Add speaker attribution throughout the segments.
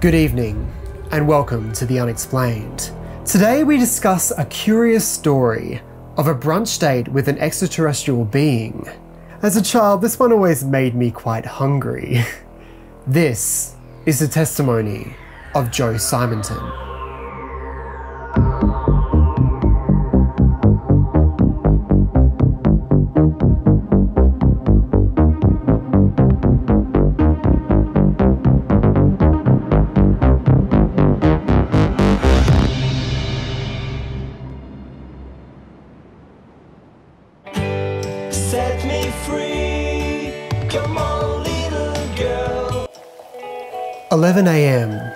Speaker 1: Good evening, and welcome to The Unexplained. Today we discuss a curious story of a brunch date with an extraterrestrial being. As a child, this one always made me quite hungry. This is the testimony of Joe Simonton. 11 a.m.,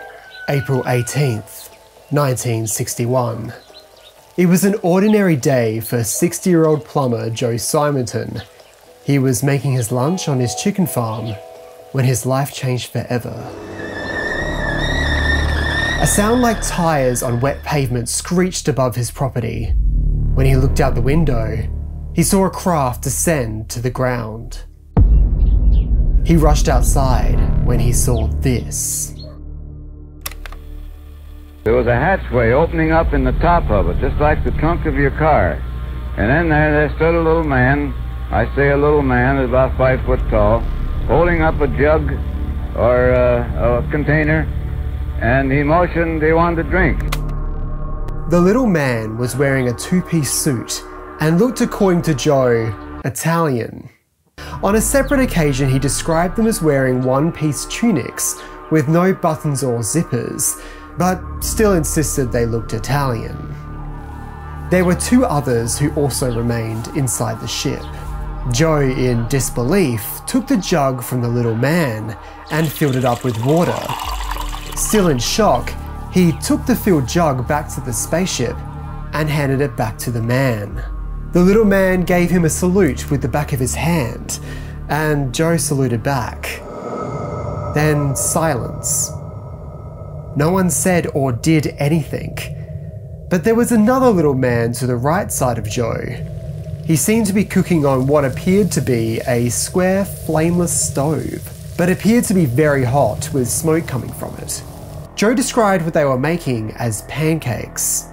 Speaker 1: April 18th, 1961. It was an ordinary day for 60 year old plumber Joe Simonton. He was making his lunch on his chicken farm when his life changed forever. A sound like tyres on wet pavement screeched above his property. When he looked out the window, he saw a craft descend to the ground. He rushed outside when he saw this.
Speaker 2: There was a hatchway opening up in the top of it, just like the trunk of your car. And in there, there stood a little man. I say a little man, about five foot tall, holding up a jug or uh, a container, and he motioned he wanted to drink.
Speaker 1: The little man was wearing a two piece suit and looked, according to Joe, Italian. On a separate occasion, he described them as wearing one piece tunics with no buttons or zippers, but still insisted they looked Italian. There were two others who also remained inside the ship. Joe, in disbelief, took the jug from the little man and filled it up with water. Still in shock, he took the filled jug back to the spaceship and handed it back to the man. The little man gave him a salute with the back of his hand, and Joe saluted back. Then silence. No one said or did anything. But there was another little man to the right side of Joe. He seemed to be cooking on what appeared to be a square flameless stove, but appeared to be very hot with smoke coming from it. Joe described what they were making as pancakes.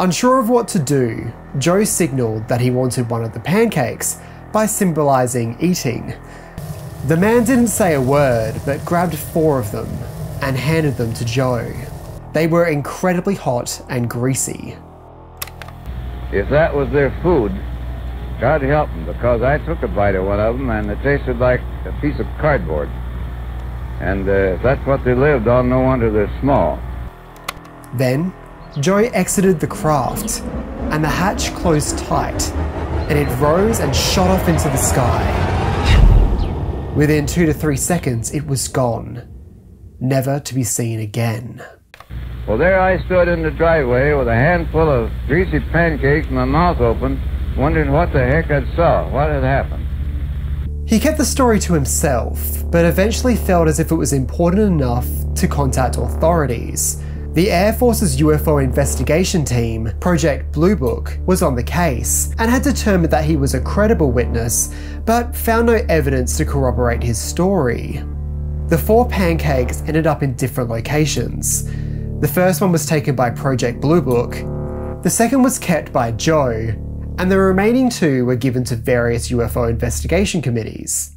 Speaker 1: Unsure of what to do, Joe signalled that he wanted one of the pancakes by symbolising eating. The man didn't say a word, but grabbed four of them and handed them to Joe. They were incredibly hot and greasy.
Speaker 2: If that was their food, God help them, because I took a bite of one of them and it tasted like a piece of cardboard. And uh, if that's what they lived on, no wonder they're small.
Speaker 1: Then, Joe exited the craft, and the hatch closed tight, and it rose and shot off into the sky. Within two to three seconds, it was gone, never to be seen again.
Speaker 2: Well, there I stood in the driveway with a handful of greasy pancakes, my mouth open, wondering what the heck I'd saw, what had happened.
Speaker 1: He kept the story to himself, but eventually felt as if it was important enough to contact authorities. The Air Force's UFO investigation team, Project Blue Book, was on the case and had determined that he was a credible witness, but found no evidence to corroborate his story. The four pancakes ended up in different locations. The first one was taken by Project Blue Book, the second was kept by Joe, and the remaining two were given to various UFO investigation committees.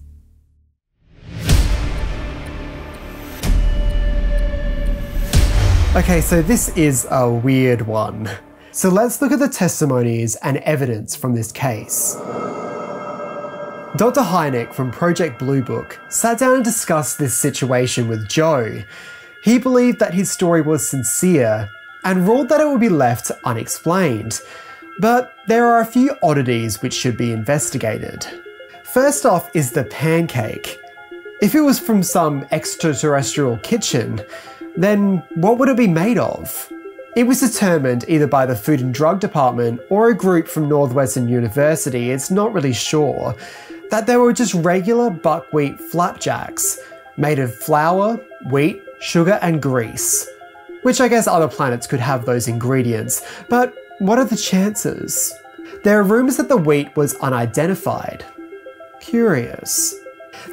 Speaker 1: Okay, so this is a weird one. So let's look at the testimonies and evidence from this case. Dr. Hynek from Project Blue Book sat down and discussed this situation with Joe. He believed that his story was sincere and ruled that it would be left unexplained. But there are a few oddities which should be investigated. First off is the pancake. If it was from some extraterrestrial kitchen, then what would it be made of? It was determined either by the Food and Drug Department or a group from Northwestern University, it's not really sure, that they were just regular buckwheat flapjacks made of flour, wheat, sugar, and grease. Which I guess other planets could have those ingredients, but what are the chances? There are rumours that the wheat was unidentified. Curious.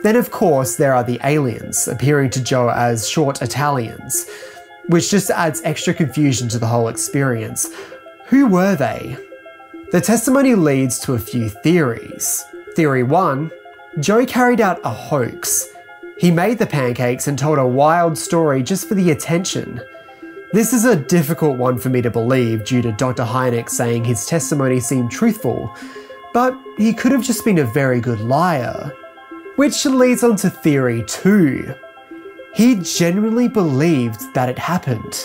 Speaker 1: Then, of course, there are the aliens, appearing to Joe as short Italians, which just adds extra confusion to the whole experience. Who were they? The testimony leads to a few theories. Theory 1 Joe carried out a hoax. He made the pancakes and told a wild story just for the attention. This is a difficult one for me to believe due to Dr. Hynek saying his testimony seemed truthful, but he could have just been a very good liar. Which leads on to theory 2. He genuinely believed that it happened.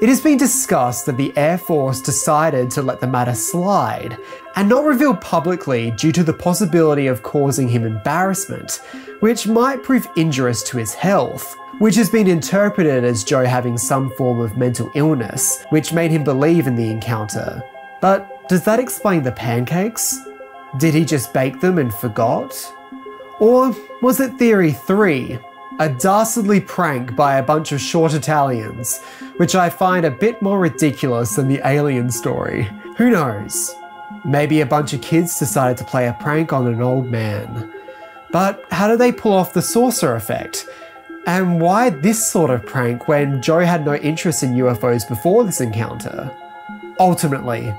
Speaker 1: It has been discussed that the Air Force decided to let the matter slide and not reveal publicly due to the possibility of causing him embarrassment, which might prove injurious to his health, which has been interpreted as Joe having some form of mental illness, which made him believe in the encounter. But does that explain the pancakes? Did he just bake them and forgot? Or was it theory 3, a dastardly prank by a bunch of short Italians, which I find a bit more ridiculous than the alien story. Who knows? Maybe a bunch of kids decided to play a prank on an old man. But how did they pull off the saucer effect? And why this sort of prank when Joe had no interest in UFOs before this encounter? Ultimately,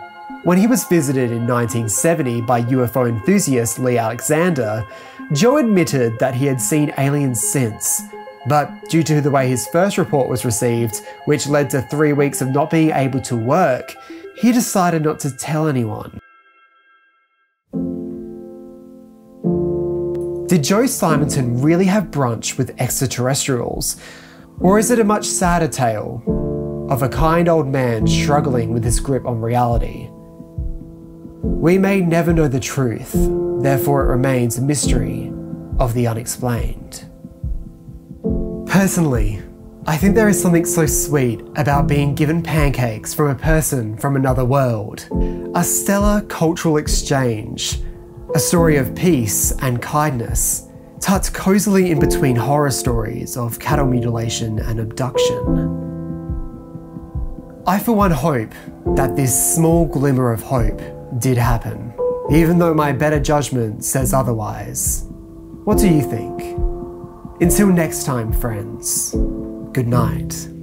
Speaker 1: when he was visited in 1970 by UFO enthusiast Lee Alexander, Joe admitted that he had seen aliens since, but due to the way his first report was received, which led to three weeks of not being able to work, he decided not to tell anyone. Did Joe Simonton really have brunch with extraterrestrials? Or is it a much sadder tale of a kind old man struggling with his grip on reality? We may never know the truth, therefore, it remains a mystery of the unexplained. Personally, I think there is something so sweet about being given pancakes from a person from another world. A stellar cultural exchange, a story of peace and kindness, tucked cozily in between horror stories of cattle mutilation and abduction. I, for one, hope that this small glimmer of hope did happen, even though my better judgment says otherwise. What do you think? Until next time, friends, good night.